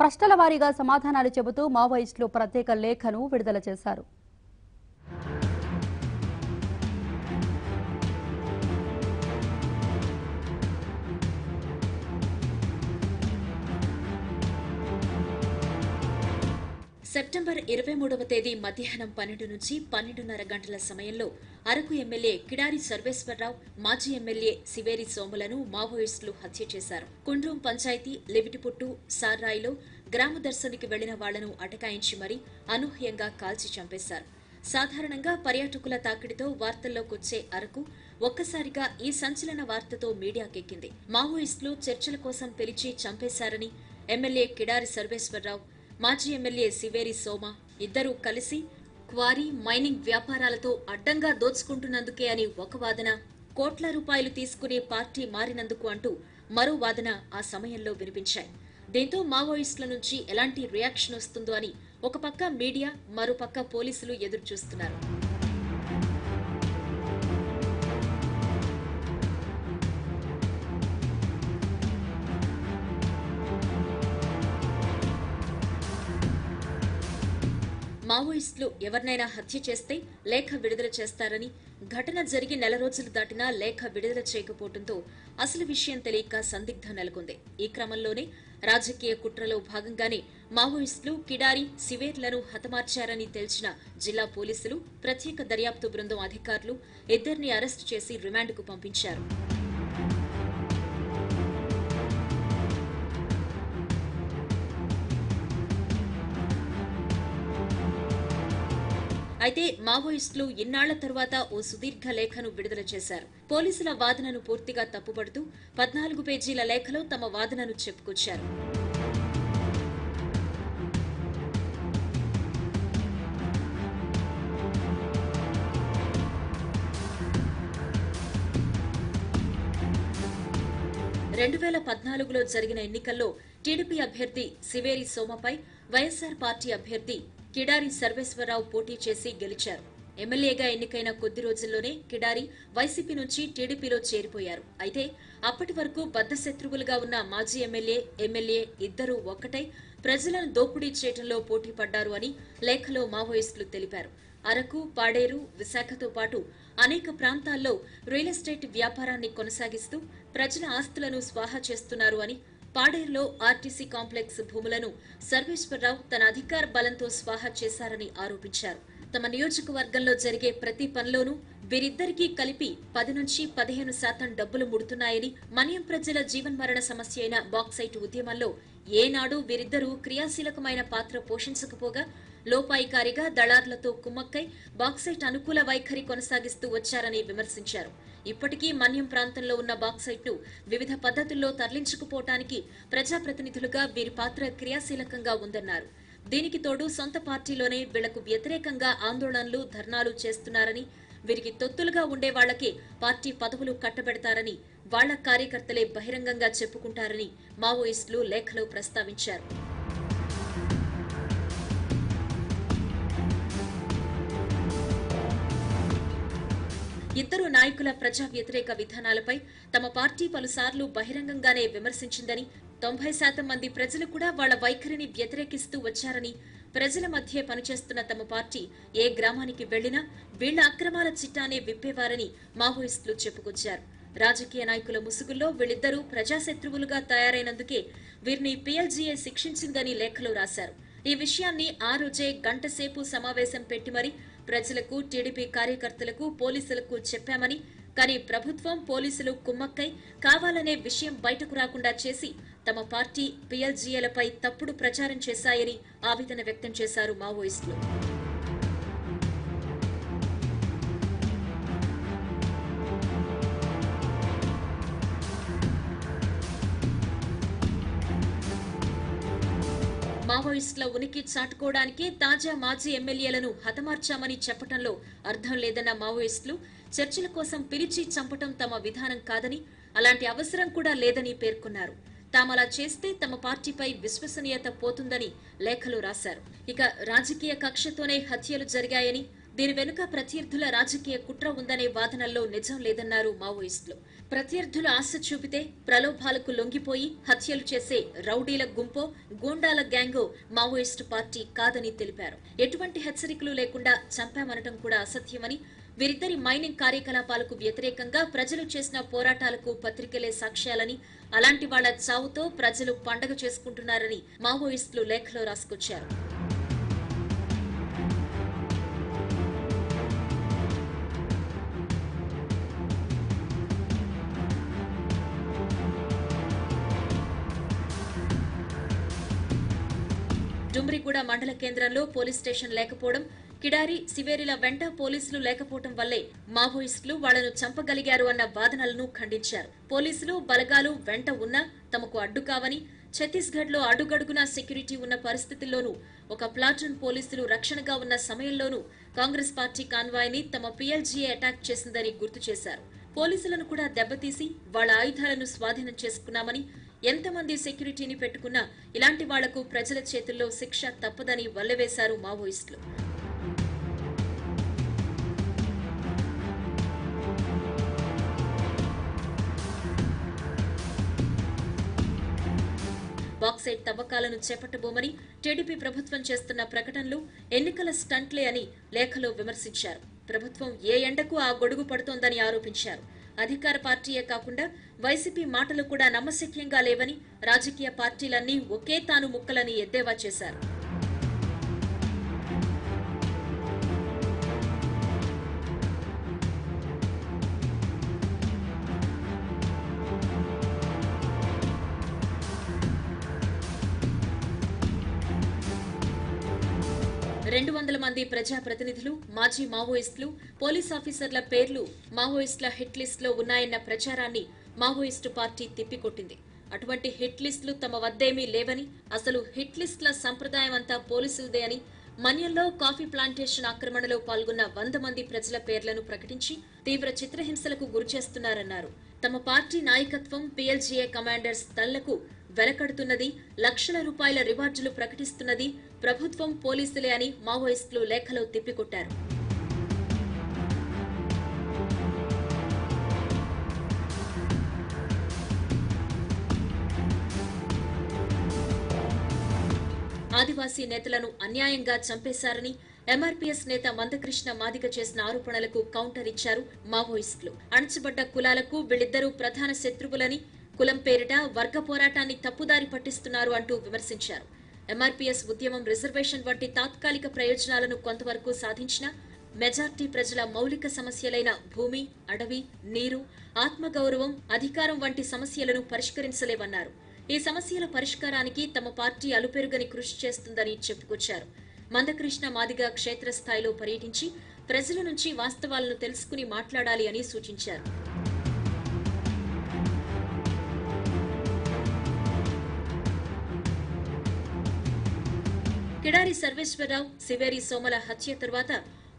ప్రశ్నల వారీగా సమాధానాలు చెబుతూ మావోయిస్టులు ప్రత్యేక లేఖను విడుదల చేశారు. సెప్టెంబర్ ఇరవై మూడవ తేదీ మధ్యాహ్నం పన్నెండు నుంచి పన్నెండున్నర గంటల సమయంలో అరకు ఎమ్మెల్యే కిడారి సర్వేశ్వరరావు మాజీ ఎమ్మెల్యే సివేరి సోములను మావోయిస్టులు హత్య చేశారు. కుండ్రూం పంచాయతీ లివిటిపుట్టు సార్రాయిలో గ్రామ దర్శనికి వెళ్ళిన వాళ్ళను అటకాయించి మరీ అనూహ్యంగా కాల్చి చంపేశారు. సాధారణంగా పర్యాటకుల తాకిడితో వార్తల్లోకొచ్చే అరకు ఒక్కసారిగా ఈ సంచలన వార్తతో మీడియాకెక్కింది. మావోయిస్టులు చర్చల కోసం పిలిచి చంపేశారని ఎమ్మెల్యే కిడారి సర్వేశ్వరరావు మాజీ ఎమ్మెల్యే సివేరి సోమ ఇద్దరూ కలిసి క్వారీ మైనింగ్ వ్యాపారాలతో అడ్డంగా దోచుకుంటున్నందుకే అని ఒక వాదన కోట్ల రూపాయలు తీసుకునే పార్టీ మారినందుకు అంటూ మరో వాదన ఆ సమయంలో వినిపించాయి. దీంతో మావోయిస్టుల నుంచి ఎలాంటి రియాక్షన్ వస్తుందో అని ఒక పక్క మీడియా మరోపక్క పోలీసులు ఎదురు మావోయిస్టులు ఎవరినైనా హత్య చేస్తే లేఖ విడుదల చేస్తారని ఘటన జరిగి నెల రోజులు దాటినా లేఖ విడుదల చేయకపోవడంతో అసలు విషయం తెలియక సందిగ్ధం నెలకొంది. ఈ క్రమంలోనే రాజకీయ కుట్రలో భాగంగానే మావోయిస్టులు కిడారి సివేర్లను హతమార్చారని తెలిసిన జిల్లా పోలీసులు ప్రత్యేక దర్యాప్తు బృందం అధికారులు ఇద్దరిని అరెస్టు చేసి రిమాండ్కు పంపించారు. అయితే మావోయిస్టులు ఇన్నాళ్ళ తరువాత ఓ సుదీర్ఘ లేఖను విడుదల చేశారు. పోలీసుల వాదనను పూర్తిగా తప్పుపడుతూ పద్నాలుగు పేజీల లేఖలో తమ వాదనను చెప్పుకొచ్చారు. రెండు వేల పద్నాలుగులో జరిగిన ఎన్నికల్లో టీడీపీ అభ్యర్థి సివేరి సోమపై వైఎస్సార్ పార్టీ అభ్యర్థి కిడారి సర్వేశ్వరరావు పోటీ చేసి గెలిచారు. ఎమ్మెల్యేగా ఎన్నికైన కొద్ది రోజుల్లోనే కిడారి వైసీపీ నుంచి టీడీపీలో చేరిపోయారు. అయితే అప్పటి వరకు బద్దశత్రువులుగా ఉన్న మాజీ ఎమ్మెల్యే ఎమ్మెల్యే ఇద్దరూ ఒక్కటై ప్రజలను దోపిడీ చేయడంలో పోటీ పడ్డారు అని లేఖలో మావోయిస్టులు తెలిపారు. అరకు పాడేరు విశాఖతో పాటు అనేక ప్రాంతాల్లో రియల్ ఎస్టేట్ వ్యాపారాన్ని కొనసాగిస్తూ ప్రజల ఆస్తులను స్వాహా చేస్తున్నారు అని పాడేరులో ఆర్టీసీ కాంప్లెక్స్ భూములను సర్వేశ్వరరావు తన అధికార బలంతో స్వాహా చేశారని ఆరోపించారు. తమ నియోజకవర్గంలో జరిగే ప్రతి పనిలోనూ వీరిద్దరికీ కలిపి పది నుంచి పదిహేను శాతం డబ్బులు ముడుతున్నాయని మన్యం ప్రజల జీవన్మరణ సమస్య అయిన బాక్సైట్ ఉద్యమంలో ఏనాడు వీరిద్దరూ క్రియాశీలకమైన పాత్ర పోషించకపోగా లోపాయికారిగా దళార్లతో కుమ్మక్కై బాక్సైట్ అనుకూల వైఖరి కొనసాగిస్తూ వచ్చారని విమర్శించారు. ఇప్పటికీ మన్యం ప్రాంతంలో ఉన్న బాక్సైట్ను వివిధ పద్ధతుల్లో తరలించుకుపోవటానికి ప్రజాప్రతినిధులుగా వీరి పాత్ర క్రియాశీలకంగా ఉందన్నారు. దీనికి తోడు సొంత పార్టీలోనే వీళ్ళకు వ్యతిరేకంగా ఆందోళనలు ధర్నాలు చేస్తున్నారని వీరికి తొత్తులుగా ఉండే వాళ్ళకే పార్టీ పదవులు కట్టబెడతారని వాళ్ళ కార్యకర్తలే బహిరంగంగా చెప్పుకుంటారని మావోయిస్టులు లేఖలో ప్రస్తావించారు. ఇద్దరు నాయకుల ప్రజా వ్యతిరేక విధానాలపై తమ పార్టీ పలుసార్లు బహిరంగంగానే విమర్శించిందని తొంభై శాతం మంది ప్రజలు కూడా వాళ్ళ వైఖరిని వ్యతిరేకిస్తూ వచ్చారని ప్రజల మధ్య పనిచేస్తున్న తమ పార్టీ ఏ గ్రామానికి వెళ్ళినా వీళ్ళ అక్రమాల చిట్టానే విప్పేవారని మావోయిస్టులు చెప్పుకొచ్చారు. రాజకీయ నాయకుల ముసుగుల్లో వీళ్ళిద్దరూ ప్రజాశత్రువులుగా తయారైనందుకే వీరిని పీఎల్జీఏ శిక్షించిందని లేఖలో రాశారు. ఈ విషయాన్ని ఆ రోజే గంటసేపు సమావేశం పెట్టి మరి ప్రజలకు టీడీపీ కార్యకర్తలకు పోలీసులకు చెప్పామని కానీ ప్రభుత్వం పోలీసులు కుమ్మక్కై కావాలనే విషయం బయటకు రాకుండా చేసి తమ పార్టీ పీఎల్జీఏలపై తప్పుడు ప్రచారం చేశాయని ఆవేదన వ్యక్తం చేశారు మావోయిస్టులు. మావోయిస్టుల ఉనికి చాటుకోవడానికి తాజా మాజీ ఎమ్మెల్యేలను హతమార్చామని చెప్పటంలో అర్థం లేదన్న మావోయిస్టులు చర్చల కోసం పిలిచి చంపటం తమ విధానం కాదని అలాంటి అవసరం కూడా లేదని పేర్కొన్నారు. తాము అలా చేస్తే తమ పార్టీపై విశ్వసనీయత పోతుందని లేఖలు రాశారు. ఇక రాజకీయ కక్షతోనే హత్యలు జరిగాయని దీని వెనుక ప్రత్యర్థుల రాజకీయ కుట్ర ఉందనే వాదనల్లో నిజం లేదన్నారు మావోయిస్టులు. ప్రత్యర్థుల ఆశ చూపితే ప్రలోభాలకు లొంగిపోయి హత్యలు చేసే రౌడీల గుంపో గూండాల గ్యాంగో మావోయిస్టు పార్టీ కాదని తెలిపారు. ఎటువంటి హెచ్చరికలు లేకుండా చంపామనటం కూడా అసత్యమని వీరిద్దరి మైనింగ్ కార్యకలాపాలకు వ్యతిరేకంగా ప్రజలు చేసిన పోరాటాలకు పత్రికలే సాక్ష్యాలని అలాంటి వాళ్ళ చావుతో ప్రజలు పండగ చేసుకుంటున్నారని మావోయిస్టులు లేఖలో రాసుకొచ్చారు. డుమ్రిగూడ మండల కేంద్రంలో పోలీస్ స్టేషన్ లేకపోవడం కిడారి సివేరిల వెంట పోలీసులు లేకపోవడం వల్లే మావోయిస్టులు వాళ్ళను చంపగలిగారు అన్న వాదనలను ఖండించారు. పోలీసులు బలగాలు వెంట ఉన్నా తమకు అడ్డు కావని ఛత్తీస్గఢ్లో అడుగడుగునా సెక్యూరిటీ ఉన్న పరిస్థితుల్లోనూ ఒక ప్లాటూన్ పోలీసులు రక్షణగా ఉన్న సమయంలోనూ కాంగ్రెస్ పార్టీ కాన్వాయ్ని తమ పీఎల్జీఏ అటాక్ చేసిందని గుర్తు చేశారు. పోలీసులను కూడా దెబ్బతీసి వాళ్ళ ఆయుధాలను స్వాధీనం చేసుకున్నామని ఎంతమంది సెక్యూరిటీని పెట్టుకున్నా ఇలాంటి వాళ్ళకు ప్రజల చేతుల్లో శిక్ష తప్పదని వల్లవేశారు మావోయిస్టులు. బాక్సైట్ తవ్వకాలను చేపట్టబోమని టీడీపీ ప్రభుత్వం చేస్తున్న ప్రకటనలు ఎన్నికల స్టంట్లే అని లేఖలో విమర్శించారు. ప్రభుత్వం ఏ ఎండకు ఆ గొడుగు పడుతోందని ఆరోపించారు. అధికార పార్టీయే కాకుండా వైసీపీ మాటలు కూడా నమ్మశక్యంగా లేవని రాజకీయ పార్టీలన్నీ ఒకే తాను ముక్కలని ఎద్దేవా చేశారు. రెండు వందల మంది ప్రజాప్రతినిధులు మాజీ మావోయిస్టులు పోలీస్ ఆఫీసర్ల పేర్లు మావోయిస్టుల హిట్ లిస్ట్లో ఉన్నాయన్న ప్రచారాన్ని మావోయిస్టు పార్టీ తిప్పికొట్టింది. అటువంటి హిట్ లిస్టులు తమ వద్దేమీ లేవని అసలు హిట్ లిస్టుల సంప్రదాయం అంతా పోలీసులదే అని మన్యంలో కాఫీ ప్లాంటేషన్ ఆక్రమణలో పాల్గొన్న వంద మంది ప్రజల పేర్లను ప్రకటించి తీవ్ర చిత్రహింసలకు గురిచేస్తున్నారన్నారు. తమ పార్టీ నాయకత్వం పీఎల్జీఏ కమాండర్స్ తల్లకు వెలకడుతున్నది లక్షల రూపాయల రివార్డులు ప్రకటిస్తున్నది ప్రభుత్వం పోలీసులే అని మావోయిస్టులు లేఖలో తిప్పికొట్టారు. ఆదివాసీ నేతలను అన్యాయంగా చంపేశారని ఎంఆర్పీఎస్ నేత మందకృష్ణ మాదిక చేసిన ఆరోపణలకు కౌంటర్ ఇచ్చారు మావోయిస్టులు. అణచబడ్డ కులాలకు వీళ్ళిద్దరూ ప్రధాన శత్రువులని కులం పేరిట వర్గ పోరాటాన్ని తప్పుదారి పట్టిస్తున్నారు అంటూ విమర్శించారు. ఎంఆర్పీఎస్ ఉద్యమం రిజర్వేషన్ వంటి తాత్కాలిక ప్రయోజనాలను కొంతవరకు సాధించిన మెజార్టీ ప్రజల మౌలిక సమస్యలైన భూమి అడవి నీరు ఆత్మగౌరవం అధికారం వంటి సమస్యలను పరిష్కరించలేవన్నారు ఈ సమస్యల పరిష్కారానికి తమ పార్టీ అలుపెరుగని కృషి చేస్తుందని చెప్పుకొచ్చారు. మందకృష్ణ మాదిగ క్షేత్రస్థాయిలో పర్యటించి ప్రజల నుంచి వాస్తవాలను తెలుసుకుని మాట్లాడాలి అని సూచించారు. కిడారి సర్వేశ్వరరావు శివేరి సోమల హత్య తర్వాత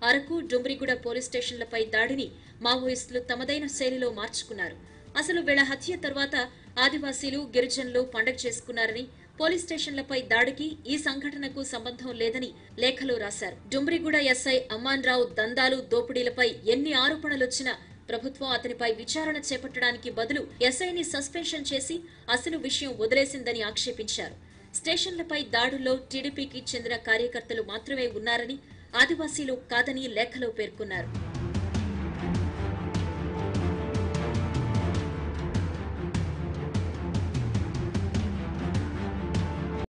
అరకు డుమ్రిగూడ పోలీస్ స్టేషన్లపై దాడిని మావోయిస్టులు తమదైన శైలిలో మార్చుకున్నారు. అసలు వీళ్ళ హత్య తర్వాత ఆదివాసీలు గిరిజనులు పండగ చేసుకున్నారని పోలీస్ స్టేషన్లపై దాడికి ఈ సంఘటనకు సంబంధం లేదని లేఖలో రాశారు. డుమ్రిగూడ ఎస్ఐ అమ్మాన్ రావు దందాలు దోపిడీలపై ఎన్ని ఆరోపణలొచ్చినా ప్రభుత్వం అతనిపై విచారణ చేపట్టడానికి బదులు ఎస్ఐని సస్పెన్షన్ చేసి అసలు విషయం వదిలేసిందని ఆక్షేపించారు. స్టేషన్లపై దాడుల్లో టీడీపీకి చెందిన కార్యకర్తలు మాత్రమే ఉన్నారని ఆదివాసీలు కాదని లేఖలో పేర్కొన్నారు.